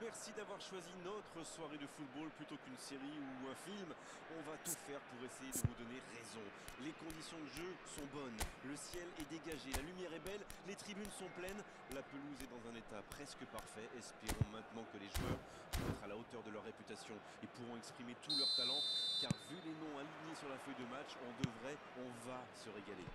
merci d'avoir choisi notre soirée de football plutôt qu'une série ou un film. On va tout faire pour essayer de vous donner raison. Les conditions de jeu sont bonnes, le ciel est dégagé, la lumière est belle, les tribunes sont pleines, la pelouse est dans un état presque parfait. Espérons maintenant que les joueurs vont être à la hauteur de leur réputation et pourront exprimer tout leur talent, car vu les noms alignés sur la feuille de match, on devrait, on va se régaler.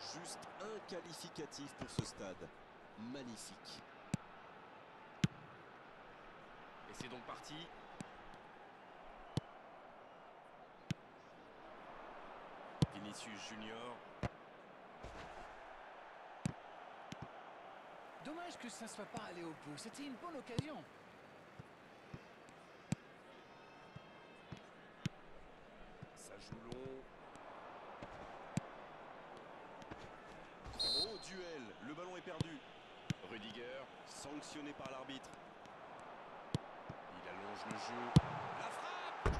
Juste un qualificatif pour ce stade. Magnifique. Et c'est donc parti. Vinicius Junior. Dommage que ça ne soit pas allé au bout. C'était une bonne occasion. Ça joue long. Gros duel. Le ballon est perdu. Rudiger, sanctionné par l'arbitre. Il allonge le jeu. La frappe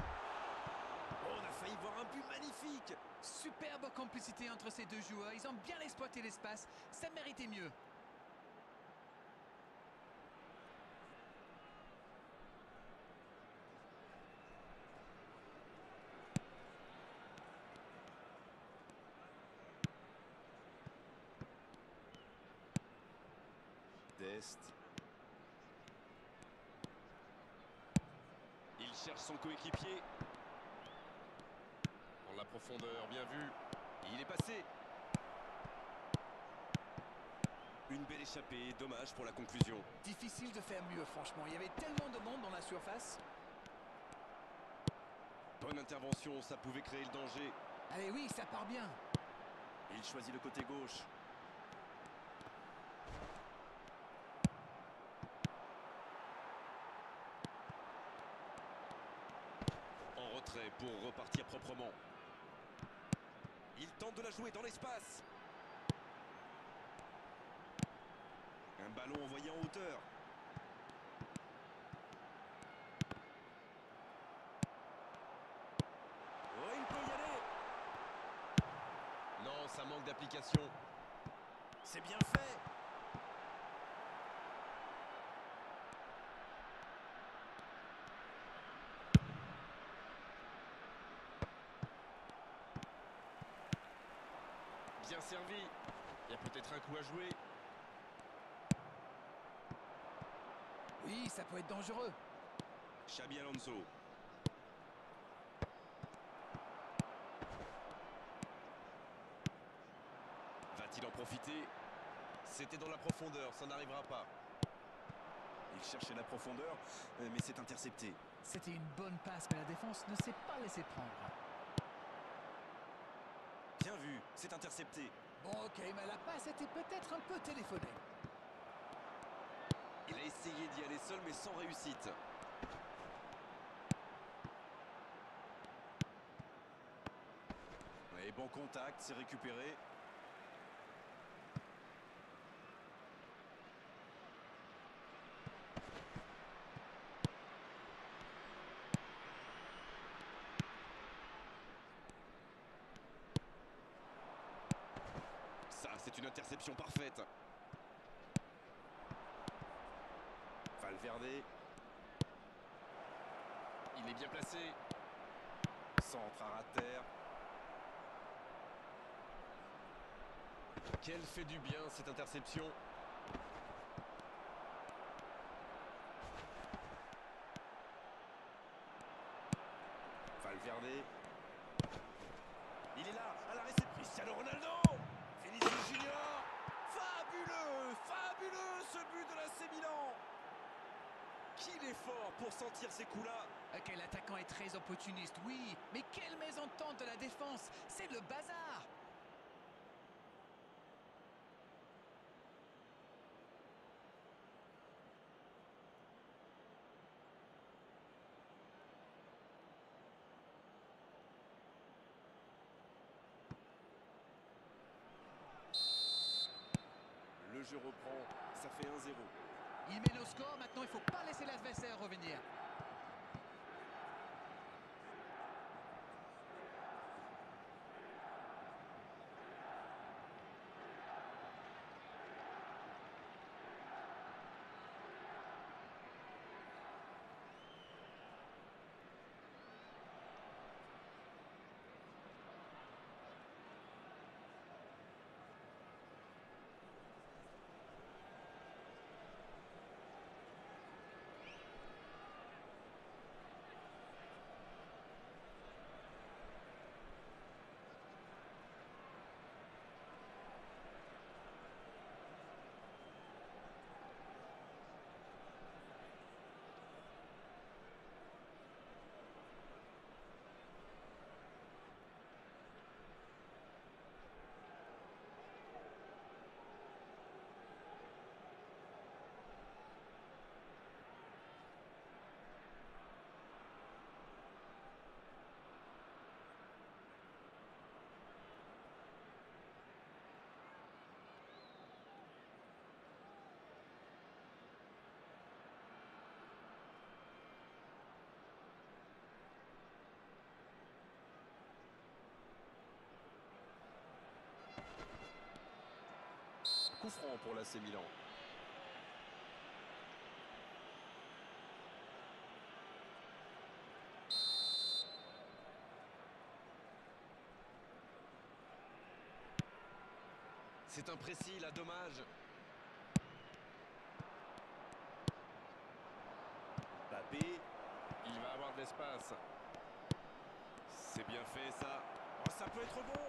on a failli voir un but magnifique Superbe complicité entre ces deux joueurs. Ils ont bien exploité l'espace. Ça méritait mieux. Dest. Il cherche son coéquipier. En la profondeur, bien vu. Il est passé. Une belle échappée, dommage pour la conclusion. Difficile de faire mieux, franchement. Il y avait tellement de monde dans la surface. Bonne intervention, ça pouvait créer le danger. Allez, oui, ça part bien. Il choisit le côté gauche. En pour repartir proprement. Il tente de la jouer dans l'espace. Un ballon envoyé en hauteur. Oh, il peut y aller Non, ça manque d'application. C'est bien fait Bien servi. Il y a peut-être un coup à jouer. Oui, ça peut être dangereux. Xabi Alonso. Va-t-il en profiter? C'était dans la profondeur, ça n'arrivera pas. Il cherchait la profondeur, mais c'est intercepté. C'était une bonne passe, mais la défense ne s'est pas laissé prendre. Bien vu, c'est intercepté. Bon, ok, mais la passe était peut-être un peu téléphonée. Il a essayé d'y aller seul, mais sans réussite. Et bon contact, c'est récupéré. Ça, c'est une interception parfaite. Valverde. Il est bien placé. Centre à terre. Quelle fait du bien cette interception. Valverde. Il est là, à la réception. Cristiano Ronaldo Vinicius Junior Fabuleux Fabuleux ce but de la Milan Qu'il est fort pour sentir ces coups-là Ok, l'attaquant est très opportuniste, oui. Mais quelle mésentente de la défense C'est le bazar Le jeu reprend, ça fait 1-0. Il met le score, maintenant il faut pas laisser l'adversaire revenir. Coup pour l'AC Milan. C'est imprécis, là, dommage. Mbappé, il va avoir de l'espace. C'est bien fait, ça. Oh, ça peut être bon.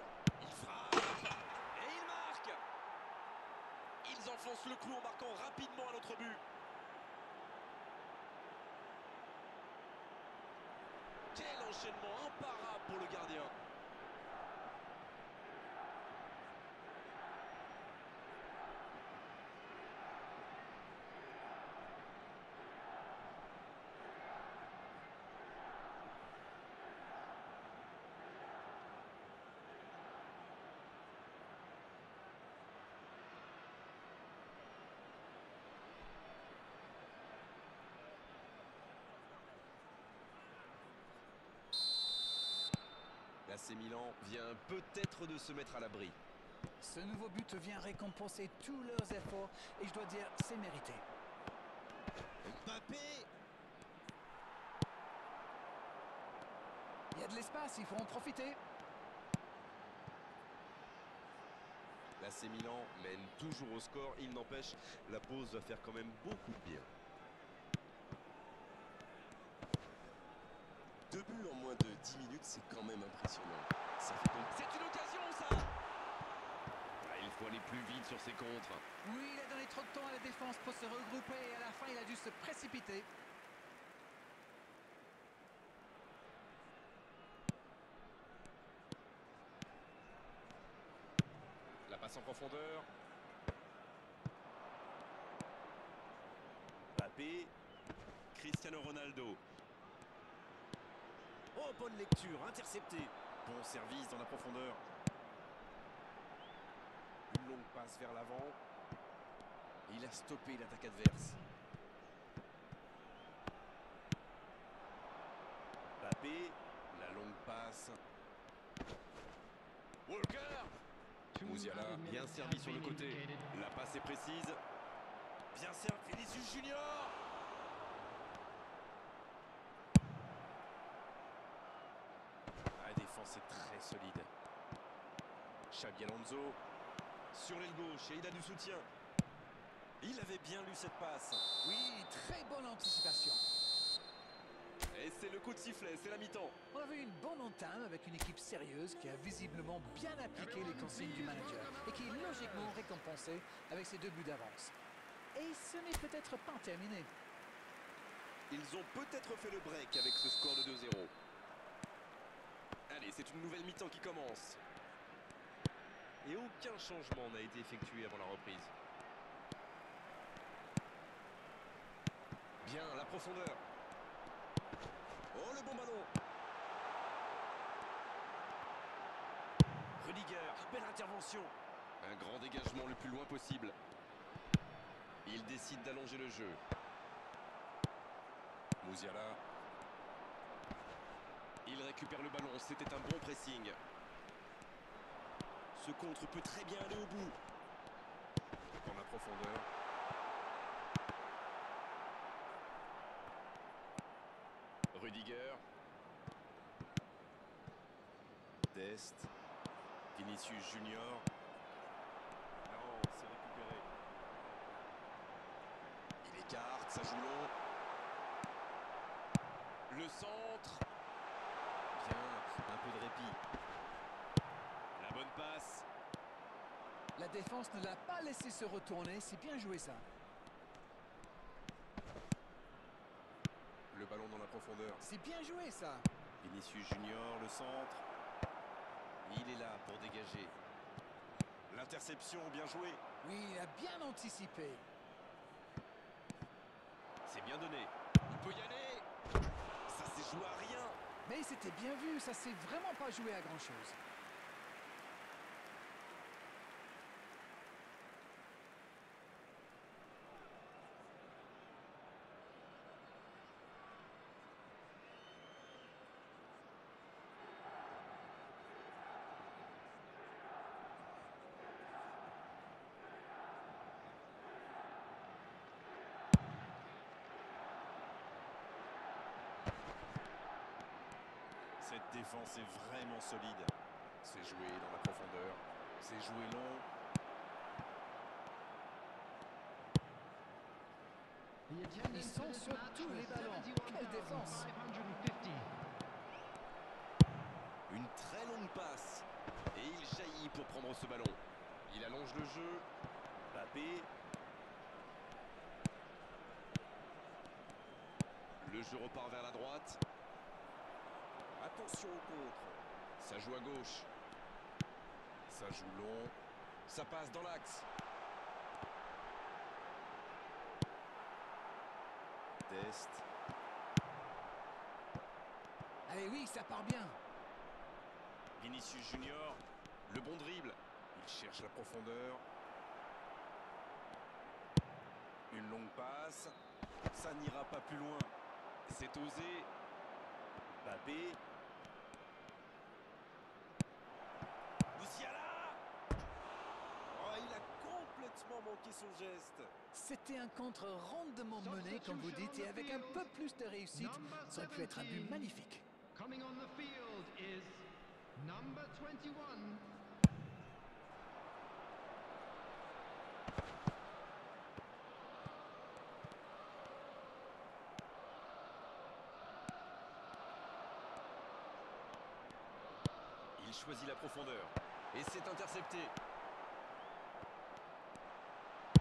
Il frappe. Et il marque. Ils enfoncent le clou en marquant rapidement à notre but. Quel enchaînement imparable pour le gardien. L'AC Milan vient peut-être de se mettre à l'abri. Ce nouveau but vient récompenser tous leurs efforts et je dois dire, c'est mérité. Mbappé Il y a de l'espace, il faut en profiter. L'AC Milan mène toujours au score. Il n'empêche, la pause va faire quand même beaucoup de bien. Deux buts en moins de 10 minutes, c'est quand même impressionnant. Ça fait donc... C'est une occasion, ça Ah, Il faut aller plus vite sur ses contres. Oui, il a donné trop de temps à la défense pour se regrouper et à la fin, il a dû se précipiter. La passe en profondeur. Mbappé. Cristiano Ronaldo. Oh, bonne lecture, intercepté. Bon service dans la profondeur. Une longue passe vers l'avant. Il a stoppé l'attaque adverse. Mbappé, la longue passe. Walker Mouziala, bien servi sur le côté. La passe est précise. Bien servi, Vinicius Junior La défense est très solide. Xabi Alonso sur l'aile gauche et il a du soutien. Il avait bien lu cette passe. Oui, très bonne anticipation. Et c'est le coup de sifflet, c'est la mi-temps. On a vu une bonne entame avec une équipe sérieuse qui a visiblement bien appliqué les consignes du manager et qui est logiquement récompensée avec ses deux buts d'avance. Et ce n'est peut-être pas terminé. Ils ont peut-être fait le break avec ce score de 2-0. Allez, c'est une nouvelle mi-temps qui commence. Et aucun changement n'a été effectué avant la reprise. Bien, la profondeur. Oh, le bon ballon. Rudiger, belle intervention. Un grand dégagement le plus loin possible. Il décide d'allonger le jeu. Mouziala. Il récupère le ballon, c'était un bon pressing. Ce contre peut très bien aller au bout. Dans la profondeur. Rudiger. Dest. Vinicius Junior. Non, c'est récupéré. Il écarte, ça joue long. Le centre. Peu de répit. La bonne passe. La défense ne l'a pas laissé se retourner, c'est bien joué ça. Le ballon dans la profondeur. C'est bien joué ça. Vinicius Junior, le centre. Il est là pour dégager. L'interception, bien joué. Oui, il a bien anticipé. C'est bien donné. Il peut y aller. Ça s'est joué à rien. Mais c'était bien vu, ça s'est vraiment pas joué à grand Cette défense est vraiment solide. C'est joué dans la profondeur. C'est joué long. Ils sont sur tous les ballons. Quelle défense Une très longue passe. Et il jaillit pour prendre ce ballon. Il allonge le jeu. Mbappé. Le jeu repart vers la droite. Attention au contre. Ça joue à gauche. Ça joue long. Ça passe dans l'axe. Test. Allez, oui, ça part bien. Vinicius Junior. Le bon dribble. Il cherche la profondeur. Une longue passe. Ça n'ira pas plus loin. C'est osé. Mbappé. Musiala Oh, il a complètement manqué son geste. C'était un contre rondement mené, comme vous dites, et avec un peu plus de réussite, ça aurait pu être un but magnifique. Coming on the field is number 21. Il choisit la profondeur. Et c'est intercepté.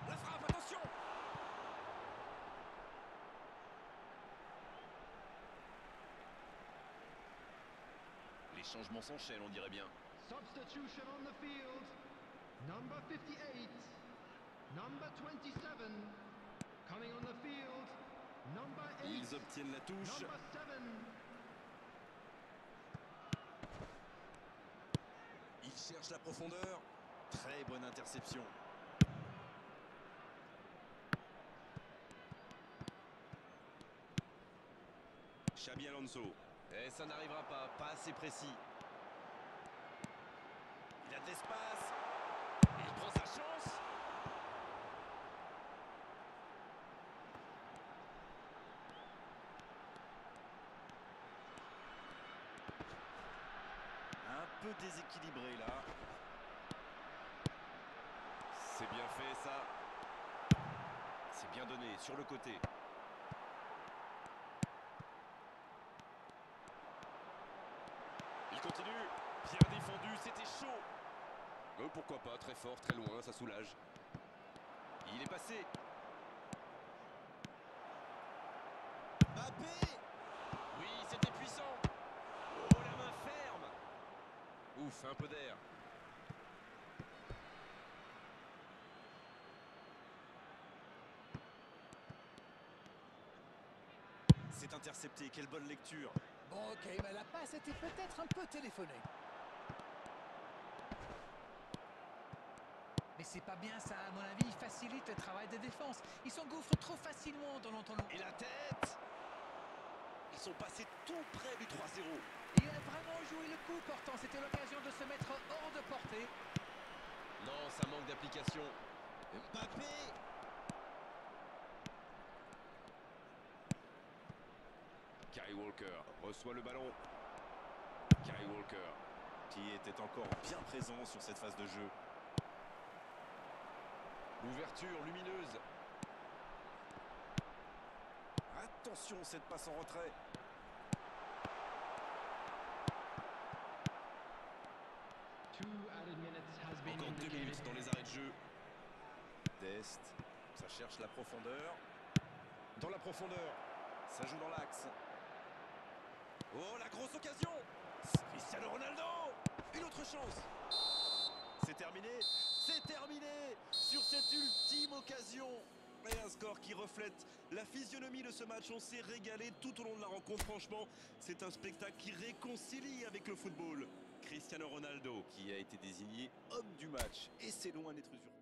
La frappe, attention Les changements s'enchaînent, on dirait bien. Substitution on the field. Number 58. Number 27. Coming on the field. Number 8. Ils obtiennent la touche. Number 7. Il cherche la profondeur. Très bonne interception. Xabi Alonso. Et ça n'arrivera pas, pas assez précis. Il a de l'espace. Il prend sa chance. Un peu déséquilibré là. C'est bien fait ça. C'est bien donné sur le côté. Il continue. Bien défendu, c'était chaud. Euh, pourquoi pas, très fort, très loin, ça soulage. Il est passé. Mbappé Oui, c'était puissant. Oh, la main ferme. Ouf, un peu d'air. C'est intercepté, quelle bonne lecture. Bon, ok, mais la passe était peut-être un peu téléphonée. C'est pas bien ça, à mon avis, il facilite le travail de défense. Ils s'engouffrent trop facilement dans l'entonnoir. Et la tête Ils sont passés tout près du 3-0. Il a vraiment joué le coup portant. C'était l'occasion de se mettre hors de portée. Non, ça manque d'application. Mbappé Kyle Walker reçoit le ballon. Kyle Walker qui était encore bien présent sur cette phase de jeu. L'ouverture lumineuse. Attention, cette passe en retrait. Encore deux minutes dans les arrêts de jeu. Test. Ça cherche la profondeur. Dans la profondeur. Ça joue dans l'axe. Oh, la grosse occasion Cristiano Ronaldo Une autre chance C'est terminé C'est terminé Sur cette ultime occasion et un score qui reflète la physionomie de ce match. On s'est régalé tout au long de la rencontre. Franchement, c'est un spectacle qui réconcilie avec le football. Cristiano Ronaldo qui a été désigné homme du match. Et c'est loin d'être usurpé.